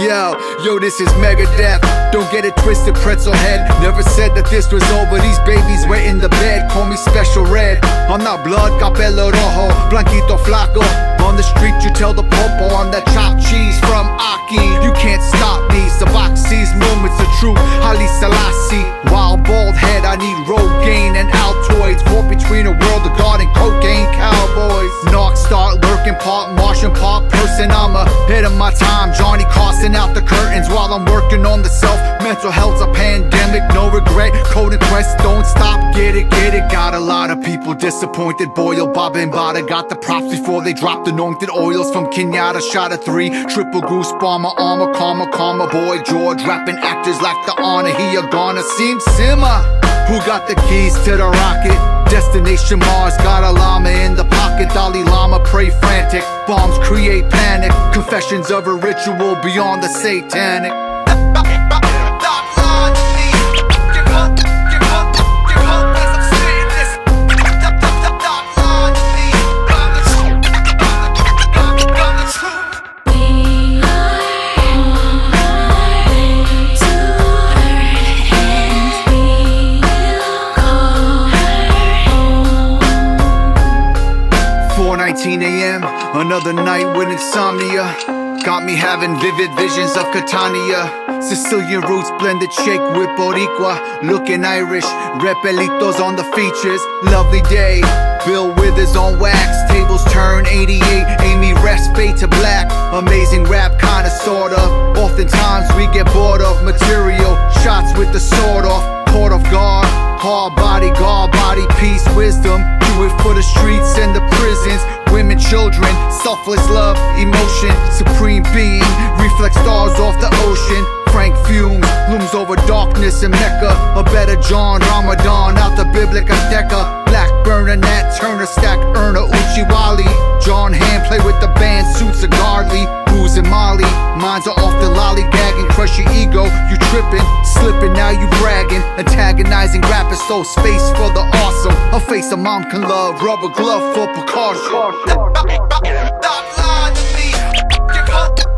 Yo, yo, this is Megadeth. Don't get it twisted, pretzel head. Never said that this was over. These babies were in the bed. Call me special red. I'm not blood, capello rojo, blanquito flaco. On the street, you tell the popo I'm that chopped cheese from Aki. You can't stop me. Suboxy's moments of truth. Haile Selassie, wild bald head. I need Rogaine and Altoids. Caught between a world of God and cocaine cowboys. Knock start lurking, part Martian, part person. I'm ahead of my time. Johnny Carson out the curtains while I'm working on the self. Mental health's a pandemic, no regret. Code and quest, don't stop, get it, get it. Got a lot of people disappointed. Boyle, Bob, and Bada got the props before they dropped anointed oils from Kenyatta. Shot of three, triple goose bomber, armor, karma, karma. Boy George rapping actors like the honor. He a gonna seem simmer. Who got the keys to the rocket? Destination Mars, got a llama in the frantic. Bombs create panic. Confessions of a ritual beyond the satanic. 4:19 a.m. Another night with insomnia. Got me having vivid visions of Catania. Sicilian roots blended shake with Boricua. Looking Irish, repelitos on the features. Lovely day. Bill Withers on wax. Tables turn 88. Amy Rest fade to black. Amazing rap, kinda sorta. Oftentimes we get bored of material. Shots with the sword off. Caught off guard. Hard body, guard body, peace, wisdom. Do it for the streets children, selfless love, emotion, supreme being. Reflect stars off the ocean. Frank fumes, looms over darkness in Mecca. A better John Ramadan out the Biblioteca. Black burner, Nat Turner, stack Erna Uchiwali. John Hand play with the band, suits of Garley. Booze and Molly, minds are off the lollygagging. Crush your ego, you tripping, slipping, now you bragging. Antagonizing rappers, so space for the awesome. A face a mom can love, rubber glove for precaution. Stop lying to me.